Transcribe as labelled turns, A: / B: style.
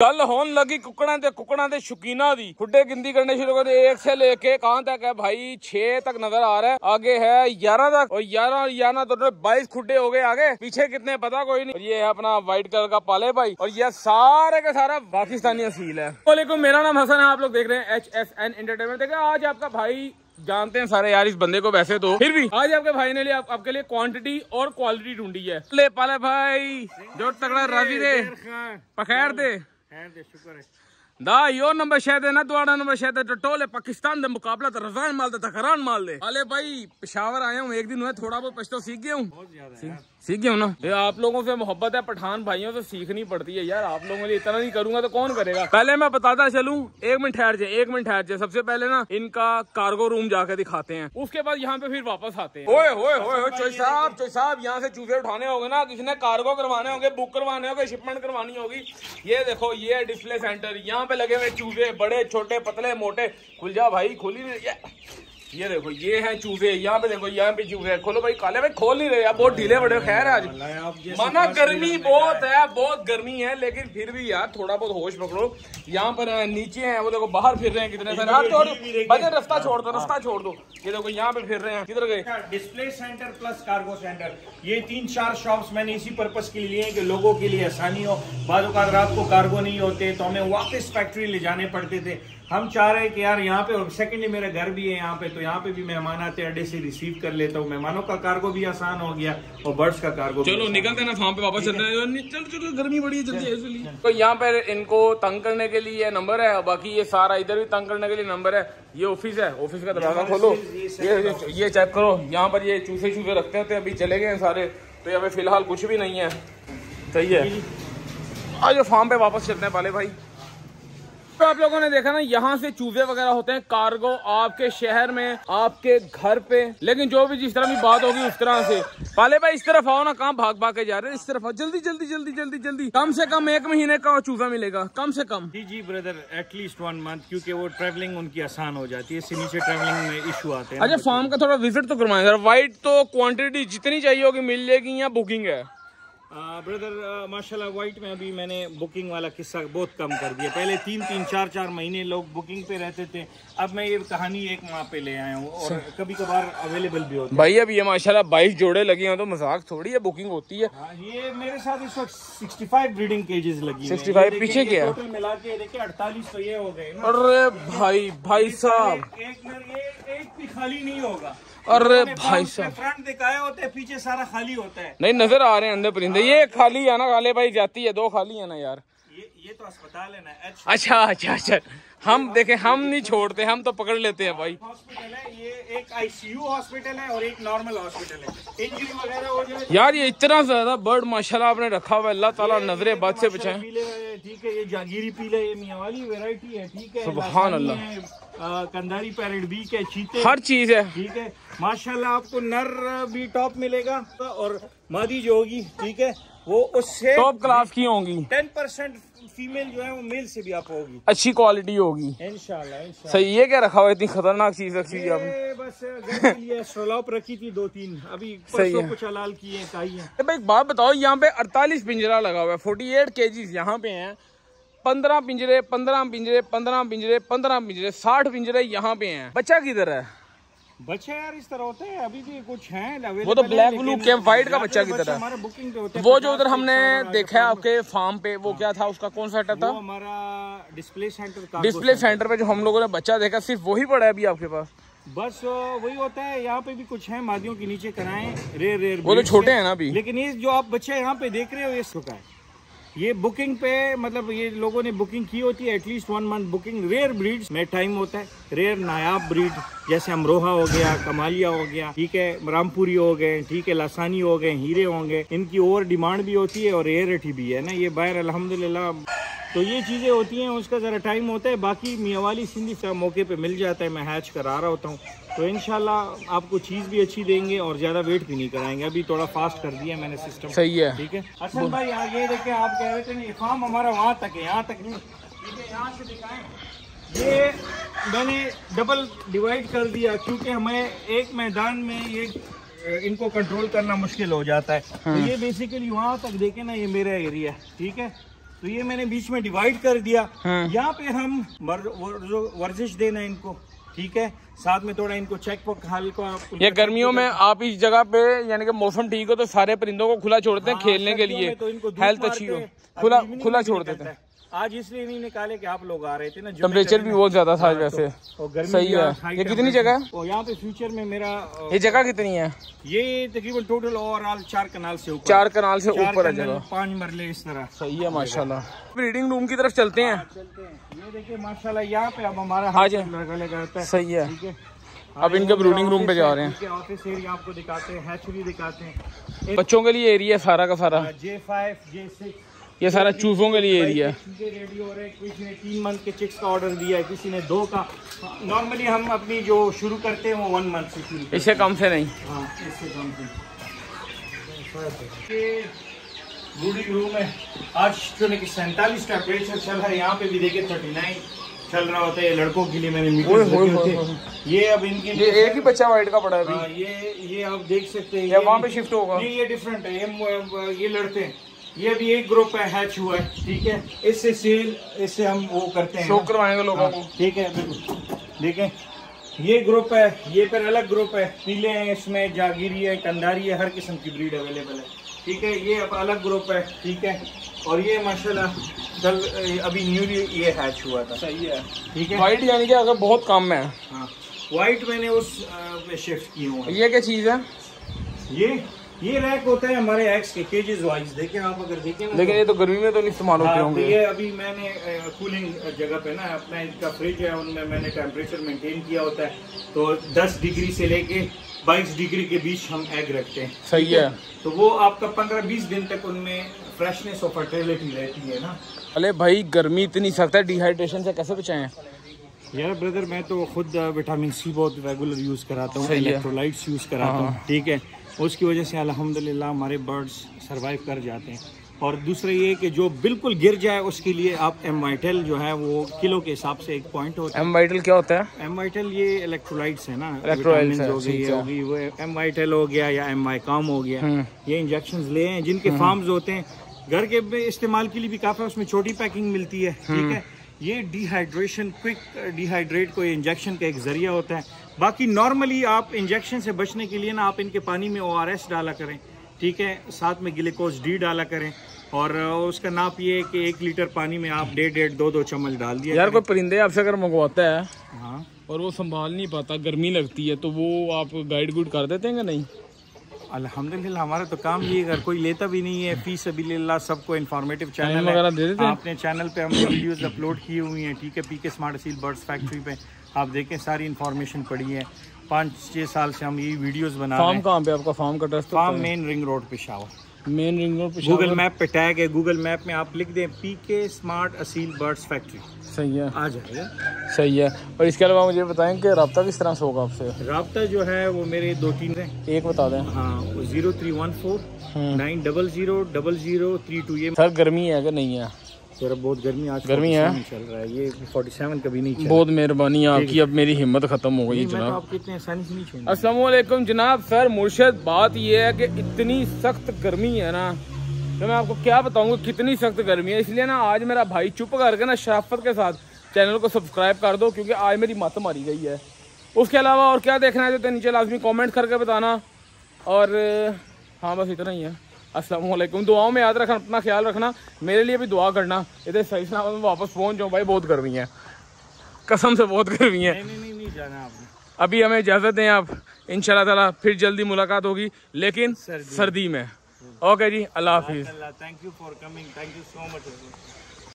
A: ਗੱਲ ਹੋਣ ਲੱਗੀ ਕੁੱਕੜਾਂ ਤੇ ਕੁੱਕੜਾਂ ਦੇ ਸ਼ੌਕੀਨਾਂ ਦੀ ਖੁੱਡੇ ਗਿਣਤੀ करने शुरू कर दिए एक से लेके कहाँ तक है भाई छह तक नजर आ रहा है आगे है ग्यारह तक और ग्यारह और ग्यारह दोनों बाईस खुड्डे हो गए आगे पीछे कितने पता कोई नहीं और ये है अपना व्हाइट कलर का पाले भाई और ये सारे का सारा पाकिस्तानी असील है वालेकुम मेरा नाम हसन है आप लोग देख रहे हैं एच एस एन एंटरटेनमेंट देखा आज आपका भाई जानते हैं सारे यार इस बंदे को वैसे तो फिर भी आज आपके भाई ने लिए आप, आपके लिए क्वांटिटी और क्वालिटी ढूंढी है ले पाले भाई जो तगड़ा राजी दे पखैर दे खैर दे शुक्र है दा यो नंबर शायद है ना नंबर शायद टटोल है पाकिस्तान मुकाबला तो रजान माल तो तकरान माल दे अले भाई पेशावर आया हूँ एक दिन हुआ थोड़ा बहुत पश्तो सीख गया हूँ सीख गया हूँ ना ये आप लोगों से मोहब्बत है पठान भाइयों से सीखनी पड़ती है यार आप लोगों के लिए इतना नहीं करूँगा तो कौन करेगा पहले मैं बताता चलू एक मिनट ठहर जाए एक मिनट ठहर जाए सबसे पहले ना इनका कार्गो रूम जाके दिखाते हैं उसके बाद यहाँ पे फिर वापस आते हैं ओए होए होए साहब साहब यहाँ से चूजे उठाने होंगे ना किसी ने कार्गो करवाने होंगे बुक करवाने होंगे शिपमेंट करवानी होगी ये देखो ये डिस्प्ले सेंटर यहाँ पे लगे हुए चूजे बड़े छोटे पतले मोटे। खुल जा भाई खुली नहीं ये देखो ये है चूजे यहाँ पे देखो यहाँ पे चूजे हैं। खोलो भाई काले भाई खोल नहीं रहे यार बहुत ढीले बड़े खैर है आज माना गर्मी बहुत है। बहुत गर्मी है लेकिन फिर भी यार थोड़ा बहुत होश पकड़ो। यहाँ पर है, नीचे हैं वो देखो बाहर फिर रहे हैं कितने सारे। आप छोड़ बजे रास्ता छोड़ दो रास्ता छोड़ दो। ये देखो यहाँ पे फिर रहे हैं किधर गए?
B: Display centre plus cargo centre ये तीन चार शॉप्स मैंने इसी पर्पज के लिए लिए हैं कि लोगों के लिए आसानी हो। बाद रात को कार्गो नहीं होते तो हमें वापस फैक्ट्री ले जाने पड़ते थे। हम चाह रहे हैं कि यार यहाँ पे और सेकेंडली मेरा घर भी है यहाँ पे तो यहाँ पे भी मेहमान आते हैं अड्डे से रिसीव कर लेता हूँ। मेहमानों का कार्गो भी आसान हो गया और बर्ड्स का कार्गो
A: चलो निकलते ना फार्म पे वापस चलते हैं। चलो चलो गर्मी बड़ी है जल्दी तो यहाँ पर इनको तंग करने के लिए नंबर है बाकी ये सारा इधर भी तंग करने के लिए नंबर है। ये ऑफ़िस है ऑफ़िस का दरवाज़ा खोलो। ये ये- चेक करो यहाँ पर ये चूसे चूसे रखते होते अभी चले गए हैं सारे। तो यहाँ पे फ़िलहाल कुछ भी नहीं है। सही है। आज फार्म पे वापस चलते हैं पाले भाई। तो आप लोगों ने देखा ना यहाँ से चूजे वगैरह होते हैं कार्गो आपके शहर में आपके घर पे। लेकिन जो भी जिस तरह की बात होगी उस तरह से। पाले भाई इस तरफ़ आओ ना काम भाग भाग के जा रहे हैं? इस तरफ़ आओ। जल्दी जल्दी जल्दी जल्दी जल्दी। कम से कम एक महीने का चूजा मिलेगा कम से कम।
B: जी जी brother at least one month क्योंकि वो ट्रेवलिंग उनकी आसान हो जाती है। इससे नीचे ट्रैवलिंग में इशू आते हैं।
A: अच्छा फार्म का थोड़ा विज़िट तो करवाएँ। वाइट तो क्वान्टिटी जितनी चाहिए होगी मिल जाएगी या बुकिंग है?
B: ब्रदर माशाल्लाह वाइट में अभी मैंने बुकिंग वाला किस्सा बहुत कम कर दिया। पहले तीन तीन चार चार महीने लोग बुकिंग पे रहते थे। अब मैं ये कहानी एक माह पे ले आया हूँ और कभी कभार अवेलेबल भी होता है।
A: भाई अब ये माशाल्लाह बाईस जोड़े लगे हैं तो मज़ाक थोड़ी है बुकिंग होती है।
B: है हाँ, ये मेरे साथ इस वक्त 65 ब्रीडिंग केजेस लगी हुई हैं।
A: 65
B: ये देखिए,
A: पीछे क्या? है?
B: टोटल मिला के देखिए अड़तालीस तो ये हो गए
A: अरे भाई भाई साहब।
B: एक भी खाली नहीं होगा।
A: अरे भाई साहब।
B: फ्रंट दिखाया होता है पीछे सारा खाली होता है।
A: नहीं नज़र आ रहे हैं अंदर परिंदे। ये खाली है ना काले भाई जाती है दो खाली है ना यार।
B: ये ये तो अस्पताल है ना
A: अच्छा अच्छा अच्छा। हम देखे हम नहीं छोड़ते हम तो पकड़ लेते हैं भाई।
B: हॉस्पिटल है ये एक आईसीयू हॉस्पिटल है और एक नॉर्मल हॉस्पिटल है। इंजरी वगैरह हो जाए
A: यार ये इतना ज़्यादा बर्ड माशाल्लाह आपने रखा हुआ है अल्लाह ताला नजरे बद से बचाए।
B: ठीक है ये जागीरी पीला ये मियाँ वाली वेराइटी है ठीक है
A: सुभान अल्लाह।
B: कंदारी कंधारी पैरेट बीक है चीते
A: हर चीज़ है
B: ठीक है माशाल्लाह आपको नर भी टॉप मिलेगा और मादी जो होगी ठीक है वो उससे
A: टॉप क्लास की होंगी।
B: टेन परसेंट फीमेल जो है वो मेल से भी आप होगी।
A: अच्छी क्वालिटी होगी।
B: इंशाल्लाह
A: सही ये क्या रखा हुआ है? इतनी खतरनाक चीज़ रखी हुई आपने।
B: बस के रखी थी दो तीन। अभी
A: सही है।
B: कुछ हलाल किए है
A: भाई एक बात बताओ यहाँ पे 48 पिंजरा लगा हुआ है 48 केजीज यहाँ पे हैं। पंद्रह पिंजरे पंद्रह पिंजरे पंद्रह पिंजरे पंद्रह पिंजरे साठ पिंजरे यहाँ पे हैं। बच्चा किधर है?
B: बच्चे यार इस तरह होते हैं अभी भी कुछ हैं
A: वो तो ब्लैक blue कैप white का बच्चा की तरह
B: हमारे बुकिंग पे होते
A: वो जो
B: 50,
A: उधर हमने देखा है आपके फार्म पे वो क्या था उसका कौन सा था?
B: हमारा डिस्प्ले सेंटर का
A: डिस्प्ले सेंटर पे जो हम लोगों ने बच्चा देखा सिर्फ़ वही पड़ा है अभी आपके पास?
B: बस वही होता है यहाँ पे भी कुछ है मादियों के नीचे कराएँ रेयर रेयर
A: वो तो छोटे हैं। ना अभी।
B: लेकिन ये जो आप बच्चे यहाँ पे देख रहे हो ये चुका है। ये बुकिंग पे मतलब ये लोगों ने बुकिंग की होती है at least one month booking rare breeds में टाइम होता है. रेयर नायाब ब्रीड जैसे अमरोहा हो गया, कमालिया हो गया, ठीक है, रामपुरी हो गए, ठीक है, लासानी हो गए, हीरे होंगे. इनकी ओवर डिमांड भी होती है और रेयरिटी भी है ना, ये बाहर, अल्हम्दुलिल्लाह. तो ये चीज़ें होती हैं, उसका ज़रा टाइम होता है. बाकी मियाँ वाली सिंधी मौके पे मिल जाता है, मैं हैच करा रहा होता हूँ. तो इनशाला आपको चीज़ भी अच्छी देंगे और ज़्यादा वेट भी नहीं कराएँगे। अभी थोड़ा फास्ट कर दिया मैंने सिस्टम
A: सही है।
B: ठीक है? असल भाई आगे देखे आप कह रहे थे ना फार्म हमारा वहाँ तक है यहाँ तक नहीं। यहाँ से दिखाएँ। ये मैंने डबल डिवाइड कर दिया क्योंकि हमें एक मैदान में ये इनको कंट्रोल करना मुश्किल हो जाता है। हाँ। तो ये बेसिकली वहाँ तक देखे ना ये मेरा एरिया ठीक है? तो ये मैंने बीच में डिवाइड कर दिया।
A: हाँ।
B: यहाँ पे हम वर- वर- वर्जिश देना इनको। ठीक है? साथ में थोड़ा इनको चेक पर हल्का
A: ये गर्मियों में आप इस जगह पे यानी कि मौसम ठीक हो तो सारे परिंदों को खुला छोड़ते हैं
B: हाँ,
A: खेलने के लिए।
B: में तो
A: हेल्थ अच्छी हो। खुला खुला छोड़ देते है।
B: आज इसलिए नहीं निकाले कि आप लोग आ रहे थे ना
A: टेम्परेचर भी बहुत ज़्यादा था आज
B: हाँ,
A: वैसे।
B: तो- और गर्मी
A: सही है। ये कितनी जगह है?
B: और यहाँ पे फ्यूचर में मेरा
A: ये जगह कितनी है?
B: ये तकरीबन टोटल ओवरऑल चार कनाल से ऊपर।
A: चार कनाल से ऊपर है जगह।
B: पाँच मरले इस तरह।
A: सही है माशाल्लाह। ब्रीडिंग रूम की तरफ़ चलते हैं।
B: ये देखिए माशाल्लाह यहाँ पे अब हमारा
A: हाँ जी।
B: लगा लगा रहता है।
A: सही है।
B: है?
A: अब इनके ब्रूडिंग रूम पे जा रहे हैं।
B: ऑफ़िस एरिया आपको दिखाते हैं हैचरी दिखाते हैं।
A: बच्चों के लिए एरिया सारा का सारा।
B: जे फाइव जे सिक्स
A: ये सारा चूजों के लिए एरिया
B: रेडी हो रहे हैं किसी ने तीन मंथ के चिक्स का ऑर्डर दिया है किसी ने दो का। नॉर्मली हम अपनी जो शुरू करते हैं वो वन मंथ से शुरू
A: इससे कम से नहीं।
B: हाँ इससे कम से। ब्रूडिंग रूम है। आज जो कि सैंतालीस टेम्परेचर चल रहा है। यहाँ पे भी देखिए थर्टी नाइन चल रहा होता है। लड़कों के लिए मैंने
A: ओए।
B: ये अब इनके
A: ये एक ही बच्चा व्हाइट का पड़ा है
B: हाँ, ये ये आप देख सकते हैं।
A: ये वहाँ पे शिफ्ट होगा।
B: नहीं ये डिफरेंट है। ये ये लड़ते हैं। ये अभी एक ग्रुप है हैच हुआ है ठीक है? इससे सेल इससे हम वो करते हैं।
A: शो करवाएँगे लोगों
B: हाँ,
A: को।
B: ठीक है बिल्कुल। देखें ये ग्रुप है ये फिर अलग ग्रुप है। पीले हैं इसमें जागीरी है कंधारी है हर किस्म की ब्रीड अवेलेबल है। ठीक है ये अब अलग ग्रुप है ठीक है? और ये माशाल्लाह कल अभी न्यूली ये हैच हुआ था।
A: सही है।
B: ठीक है?
A: वाइट यानी कि अगर बहुत कम में है।
B: हाँ व्हाइट मैंने उस पे शिफ्ट की हुआ है।
A: ये क्या चीज़ है?
B: ये ये रैक होता है हमारे एक्स के केजेस वाइज देखें आप अगर देखें ना
A: लेकिन ये तो गर्मी में तो नहीं इस्तेमाल होते
B: हाँ, तो
A: होंगे
B: ये अभी मैंने कूलिंग जगह पे ना अपना इनका फ्रिज है उनमें मैंने टेम्परेचर मेंटेन किया होता है। तो 10 डिग्री से लेके 22 डिग्री के बीच हम एग रखते हैं।
A: सही है?
B: तो वो आपका 15-20 दिन तक उनमें फ्रेशनेस और फर्टिलिटी रहती है ना।
A: अरे भाई गर्मी इतनी सख्त है डिहाइड्रेशन से कैसे बचाएँ?
B: यार ब्रदर मैं तो खुद विटामिन सी बहुत रेगुलर यूज़ कराता हूँ इलेक्ट्रोलाइट्स यूज़ कराता हूँ। ठीक है? उसकी वजह से अल्हम्दुलिल्लाह हमारे बर्ड्स सरवाइव कर जाते हैं। और दूसरा ये कि जो बिल्कुल गिर जाए उसके लिए आप एम वाइटल जो है वो किलो के हिसाब से एक पॉइंट होता है।
A: एम वाइटल क्या होता है?
B: एम एम ये इलेक्ट्रोलाइट्स है ना Vitamins
A: हो
B: गई
A: हो।
B: वो एम हो गया या एम वाई काम हो गया।
A: हम्म।
B: ये इंजेक्शन ले हैं जिनके फार्म होते हैं। घर के इस्तेमाल के लिए भी काफ़ी उसमें छोटी पैकिंग मिलती है ठीक है? ये डिहाइड्रेशन क्विक डिहाइड्रेट को इंजेक्शन का एक ज़रिया होता है। बाकी नॉर्मली आप इंजेक्शन से बचने के लिए ना आप इनके पानी में ओआरएस डाला करें ठीक है? साथ में ग्लूकोज डी डाला करें और उसका नाप ये है कि एक लीटर पानी में आप डेढ़ डेढ़ दो दो चम्मच डाल दिया
A: यार कोई परिंदे आपसे अगर मंगवाता है
B: हाँ।
A: और वो संभाल नहीं पाता गर्मी लगती है तो वो आप गाइड गुड कर देते हैं कि नहीं?
B: अल्हम्दुलिल्लाह हमारा तो काम ये अगर कोई लेता भी नहीं है फ़ीस अभी सबको इन्फॉर्मेटिव चैनल
A: अपने दे देते हैं?
B: आपने चैनल पे हमने वीडियोस अपलोड किए हुए हैं ठीक है पी के स्मार्ट सील बर्ड्स फैक्ट्री पे। आप देखें सारी इन्फॉर्मेशन पड़ी है। पाँच छः साल से हम ये वीडियोस बना रहे
A: फार्म
B: हैं।
A: कहाँ पे आपका? फार्म का
B: trust farm main ring road
A: Peshawar main ring road
B: Google map पे टैग है गूगल मैप में आप लिख दें पी के स्मार्ट असील बर्ड्स फैक्ट्री
A: सही है।
B: आ जाएगा।
A: सही है। और इसके अलावा मुझे बताएँ कि रबता किस तरह से होगा आपसे?
B: रबता जो है वो मेरे दो तीन हैं।
A: एक बता दें।
B: हाँ वो zero three one
A: four.
B: Nine double zero double zero three two ये
A: सर गर्मी है अगर नहीं है?
B: सर बहुत गर्मी आज
A: गर्मी है?
B: चल रहा है। ये 47 कभी नहीं चला।
A: बहुत मेहरबानी आपकी। अब मेरी हिम्मत खत्म हो गई
B: तो
A: जनाब।
B: आसानी से नहीं
A: असलम जनाब। सर मुर्शद बात यह है कि इतनी सख्त गर्मी है ना तो मैं आपको क्या बताऊँगा कितनी सख्त गर्मी है। इसलिए ना आज मेरा भाई चुप करके ना शराफत के साथ चैनल को सब्सक्राइब कर दो क्योंकि आज मेरी मत मारी गई है। उसके अलावा और क्या देखना है तो नीचे लाजमी कमेंट करके बताना। और हाँ बस इतना ही है। अस्सलाम वालेकुम दुआओं में याद रखना अपना ख्याल रखना। मेरे लिए भी दुआ करना। इधर सही सलामत में वापस पहुँच जाऊँ भाई बहुत गर्मी है। कसम से बहुत गर्मी है।
B: नहीं नहीं नहीं नहीं जाना आपने।
A: अभी हमें इजाज़त दें आप। इन ताला फिर जल्दी मुलाकात होगी लेकिन
B: सर्दी।
A: सर्दी में। ओके जी अल्लाह हाफिज़।
B: Thank you for coming thank you so much